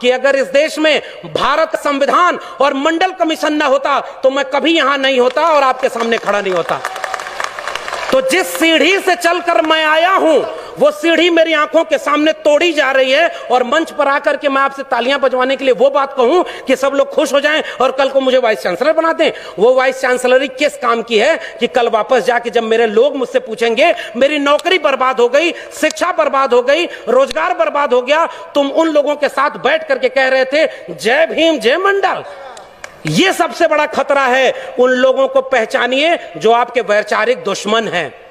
कि अगर इस देश में भारत संविधान और मंडल कमीशन न होता तो मैं कभी यहाँ नहीं होता और आपके सामने खड़ा नहीं होता। तो जिस सीढ़ी से चलकर मैं आया हूँ वो सीढ़ी मेरी आँखों के सामने तोड़ी जा रही है और मंच पर आकर के मैं आपसे तालियाँ बजवाने के लिए वो बात कहूँ कि सब लोग खुश हो जाएँ और कल को मुझे वाइस चांसलर बना दें। वो वाइस चांसलरी किस काम की है कि कल वापस जाके जब मेरे लोग मुझसे पूछेंगे, मेरी नौकरी बर्बाद हो गई, शिक्षा बर्बाद हो गई, रोज़गार बर्बाद हो गया, तुम उन लोगों के साथ बैठ करके कह रहे थे, जय भीम, जय मंडल। ये सबसे बड़ा खतरा है उन लोगों को पहचानिए जो आपके वैचारिक दुश्मन हैं।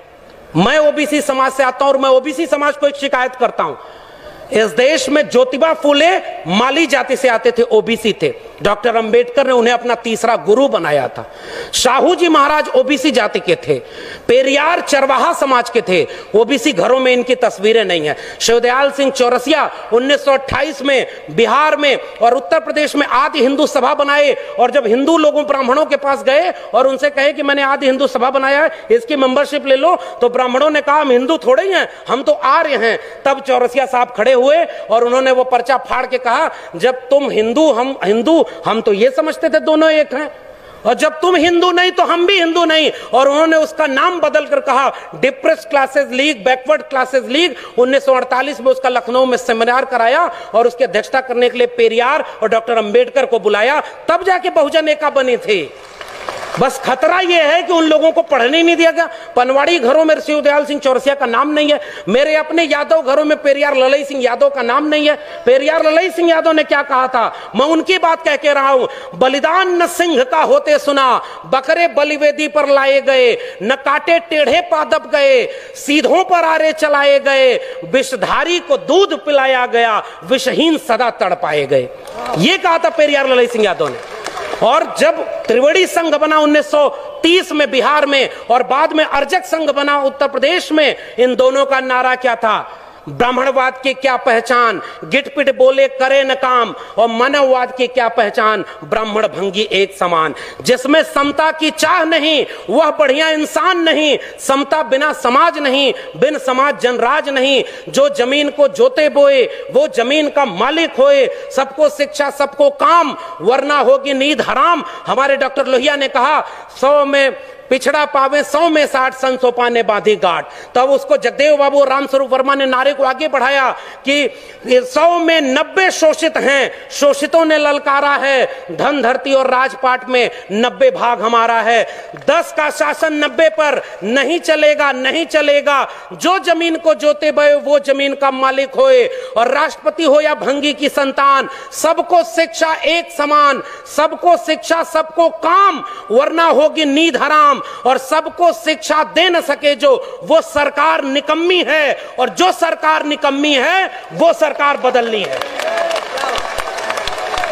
मैं ओबीसी समाज से आता हूँ और मैं ओबीसी समाज को एक शिकायत करता हूँ। इस देश में ज्योतिबा फूले माली जाति से आते थे, ओबीसी थे। डॉक्टर अंबेडकर ने उन्हें अपना तीसरा गुरु बनाया था। शाहू जी महाराज ओबीसी जाति के थे, पेरियार चरवाहा समाज के थे, ओबीसी घरों में इनकी तस्वीरें नहीं है। शिवदयाल सिंह चौरसिया 1928 में बिहार में और उत्तर प्रदेश में आदि हिंदू सभा बनाए और जब हिंदू लोगों ब्राह्मणों के पास गए और उनसे कहे कि मैंने आदि हिंदू सभा बनाया है, इसकी मेंबरशिप ले लो तो ब्राह्मणों ने कहा, हम हिंदू थोड़े ही हैं, हम तो आर्य हैं। तब चौरसिया साहब खड़े हुए और उन्होंने वो पर्चा फाड़ के कहा, जब तुम हिंदू, हम हिंदू हम तो ये समझते थे दोनों एक हैं। और जब तुम हिंदू नहीं तो हम भी हिंदू नहीं। और उन्होंने उसका नाम बदल कर कहा depress classes league backward classes league 1948 में उसका लखनऊ में सेमिनार कराया और उसकी अध्यक्षता करने के लिए पेरियार और डॉक्टर अंबेडकर को बुलाया। तब जाके बहुजन एका बनी थी। बस खतरा यह है कि उन लोगों को पढ़ने नहीं दिया गया। पनवाड़ी घरों में शिवदयाल सिंह चौरसिया का नाम नहीं है। मेरे अपने यादव घरों में पेरियार ललई सिंह यादव का नाम नहीं है। पेरियार ललई सिंह यादव ने क्या कहा था? मैं उनकी बात कह के रहा हूँ। बलिदान न सिंह का होते सुना, बकरे बलिवेदी पर लाए गए, न काटे टेढ़े पादप गए, सीधों पर आरे चलाए गए, विषधारी को दूध पिलाया गया, विषहीन सदा तड़पाए गए। ये कहा था पेरियार ललई सिंह यादव ने। और जब त्रिवेणी संघ बना 1930 में बिहार में और बाद में अर्जक संघ बना उत्तर प्रदेश में, इन दोनों का नारा क्या था? ब्राह्मणवाद की क्या पहचान? गिटपिट बोले करे न काम। और मानववाद की क्या पहचान? ब्राह्मण भंगी एक समान। जिसमें समता की चाह नहीं, वह बढ़िया इंसान नहीं। समता बिना समाज नहीं, बिन समाज जनराज नहीं। जो ज़मीन को जोते बोए, वो ज़मीन का मालिक होए। सबको शिक्षा, सबको काम। वरना होगी नींद हराम। हमारे डॉक्टर लोहिया ने कहा, सौ में पिछड़ा पावे सौ में साठ सन सो पाने बांधी गाठ। तब उसको जगदेव बाबू रामस्वरूप वर्मा ने नारे को आगे बढ़ाया कि सौ में नब्बे शोषित हैं। शोषितों ने ललकारा है। धन, धरती और राजपाट में नब्बे भाग हमारा है। दस का शासन नब्बे पर नहीं चलेगा नहीं चलेगा। जो ज़मीन को जोते बे, वो ज़मीन का मालिक होए। और राष्ट्रपति हो या भंगी की संतान, सबको शिक्षा एक समान, सबको शिक्षा, सबको काम, वरना होगी नींद हराम। और सबको शिक्षा दे न सके जो वो सरकार निकम्मी है और जो सरकार निकम्मी है, वो सरकार बदलनी है।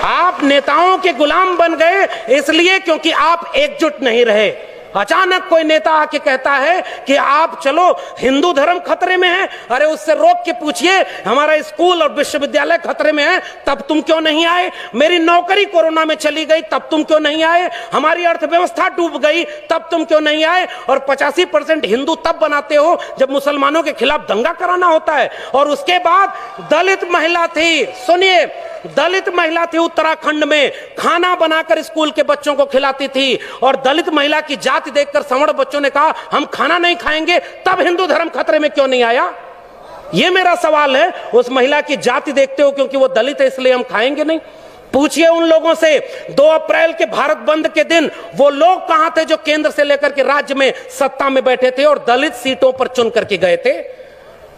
आप नेताओं के गुलाम बन गए इसलिए क्योंकि आप एकजुट नहीं रहे। अचानक कोई नेता आके कहता है कि आप चलो, हिंदू धर्म खतरे में है। अरे उससे रोक के पूछिए, हमारा स्कूल और विश्वविद्यालय खतरे में है, तब तुम क्यों नहीं आए? मेरी नौकरी कोरोना में चली गई, तब तुम क्यों नहीं आए? हमारी अर्थव्यवस्था डूब गई, तब तुम क्यों नहीं आए? और पचासी परसेंट हिंदू तब बनाते हो जब मुसलमानों के खिलाफ दंगा कराना होता है। और उसके बाद दलित महिला थी, सुनिए दलित महिला थी उत्तराखंड में, खाना बनाकर स्कूल के बच्चों को खिलाती थी। और दलित महिला की जाति देखकर सवर्ण बच्चों ने कहा, हम खाना नहीं खाएँगे, तब हिंदू धर्म खतरे में क्यों नहीं आया? ये मेरा सवाल है, उस महिला की जाति देखते हो क्योंकि वो दलित है, इसलिए हम खाएँगे नहीं। पूछिए उन लोगों से 2 अप्रैल के भारत बंद के दिन, वो लोग कहाँ थे जो केंद्र से लेकर के राज्य में सत्ता में बैठे थे और दलित सीटों पर चुन करके गए थे?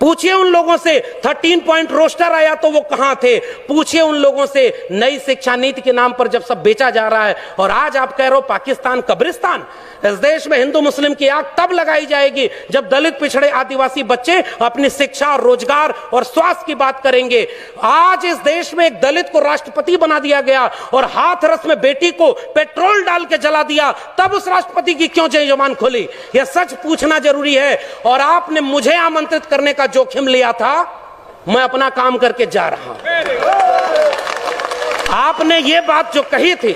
पूछिए उन लोगों से 13 पॉइंट रोस्टर आया तो वो कहाँ थे? पूछिए उन लोगों से, नई शिक्षा नीति के नाम पर जब सब बेचा जा रहा है, और आज आप कह रहे हो पाकिस्तान कब्रिस्तान, इस देश में हिंदू मुस्लिम की आग तब लगाई जाएगी जब दलित पिछड़े आदिवासी बच्चे अपनी शिक्षा, रोज़गार और स्वास्थ्य की बात करेंगे। आज इस देश में एक दलित को राष्ट्रपति बना दिया गया और हाथ रस में बेटी को पेट्रोल डाल के जला दिया, तब उस राष्ट्रपति की क्यों जय जवान खोली? यह सच पूछना ज़रूरी है, और आपने मुझे आमंत्रित करने का जोखिम लिया था, मैं अपना काम करके जा रहा हूँ। आपने ये बात जो कही थी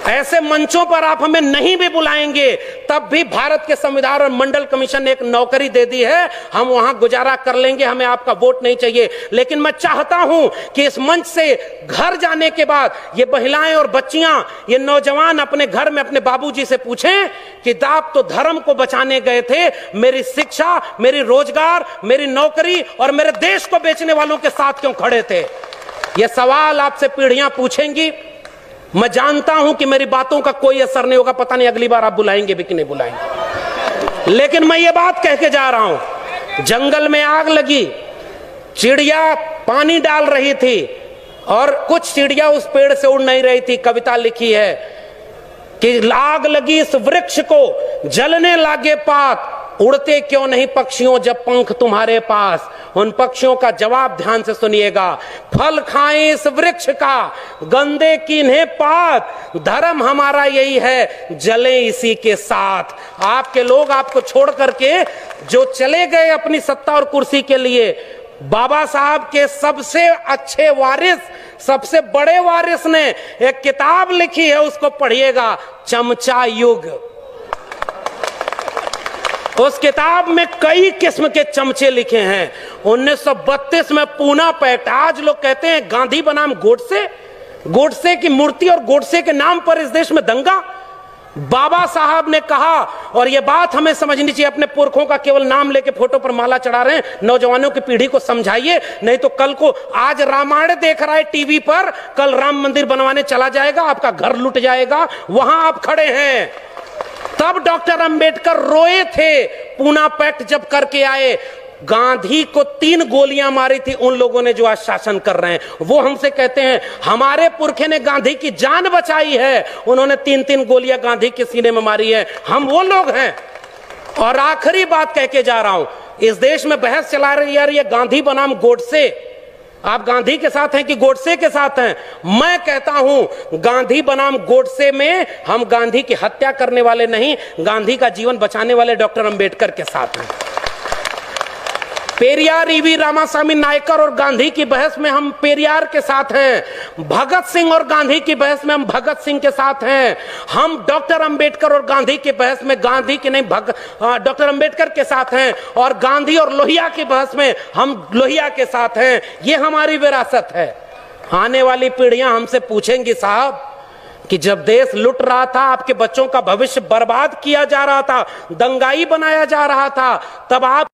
ऐसे मंचों पर आप हमें नहीं भी बुलाएँगे, तब भी भारत के संविधान और मंडल कमीशन ने एक नौकरी दे दी है। हम वहाँ गुजारा कर लेंगे, हमें आपका वोट नहीं चाहिए। लेकिन मैं चाहता हूँ कि इस मंच से घर जाने के बाद ये महिलाएँ और बच्चियाँ, ये नौजवान अपने घर में अपने बाबूजी से पूछें कि आप तो धर्म को बचाने गए थे, मेरी शिक्षा, मेरी रोज़गार, मेरी नौकरी और मेरे देश को बेचने वालों के साथ क्यों खड़े थे? ये सवाल आपसे पीढ़ियाँ पूछेंगी। मैं जानता हूँ कि मेरी बातों का कोई असर नहीं होगा, पता नहीं अगली बार आप बुलाएँगे भी कि नहीं बुलाएँगे। लेकिन मैं ये बात कह के जा रहा हूँ, जंगल में आग लगी, चिड़िया पानी डाल रही थी, और कुछ चिड़िया उस पेड़ से उड़ नहीं रही थी। कविता लिखी है कि आग लगी इस वृक्ष को, जलने लागे पात, उड़ते क्यों नहीं पक्षियों जब पंख तुम्हारे पास? उन पक्षियों का जवाब ध्यान से सुनिएगा। फल खाएँ इस वृक्ष का, गंदे किन्हें पात। धर्म हमारा यही है, जले इसी के साथ। आपके लोग आपको छोड़ करके जो चले गए अपनी सत्ता और कुर्सी के लिए, बाबा साहब के सबसे अच्छे वारिस, सबसे बड़े वारिस ने एक किताब लिखी है, उसको पढ़िएगा, चमचा युग। उस किताब में कई किस्म के चमचे लिखे हैं। 1932 में पूना पैक्ट आज लोग कहते हैं गांधी बनाम गोडसे गोडसे की मूर्ति और गोडसे के नाम पर इस देश में दंगा। बाबा साहब ने कहा, और यह बात हमें समझनी चाहिए, अपने पुरखों का केवल नाम लेके फ़ोटो पर माला चढ़ा रहे हैं, नौजवानों की पीढ़ी को समझाइए, नहीं तो कल को आज रामायण देख रहा है टीवी पर, कल राम मंदिर बनवाने चला जाएगा, आपका घर लुट जाएगा, वहाँ आप खड़े हैं। तब डॉक्टर अंबेडकर रोए थे, पूना पैक्ट जब करके आए गांधी को तीन गोलियाँ मारी थी उन लोगों ने जो आज शासन कर रहे हैं। वो हमसे कहते हैं, हमारे पुरखे ने गांधी की जान बचाई है। उन्होंने तीन तीन गोलियाँ गांधी के सीने में मारी है। हम वो लोग हैं। और आखिरी बात कह के जा रहा हूँ, इस देश में बहस चला रही है गांधी बनाम गोडसे। आप गांधी के साथ हैं कि गोडसे के साथ हैं? मैं कहता हूँ, गांधी बनाम गोडसे में हम गांधी की हत्या करने वाले नहीं, गांधी का जीवन बचाने वाले डॉक्टर अंबेडकर के साथ हैं। पेरियार ईवी रामास्वामी नायकर और गांधी की बहस में हम पेरियार के साथ हैं। भगत सिंह और गांधी की बहस में हम भगत सिंह के साथ हैं। हम डॉक्टर अंबेडकर और गांधी की बहस में गांधी के नहीं, भग डॉक्टर अंबेडकर के साथ हैं और गांधी और लोहिया की बहस में हम लोहिया के साथ हैं। ये हमारी विरासत है। आने वाली पीढ़ियाँ हमसे पूछेंगी, साहब, कि जब देश लुट रहा था, आपके बच्चों का भविष्य बर्बाद किया जा रहा था, दंगाई बनाया जा रहा था, तब आप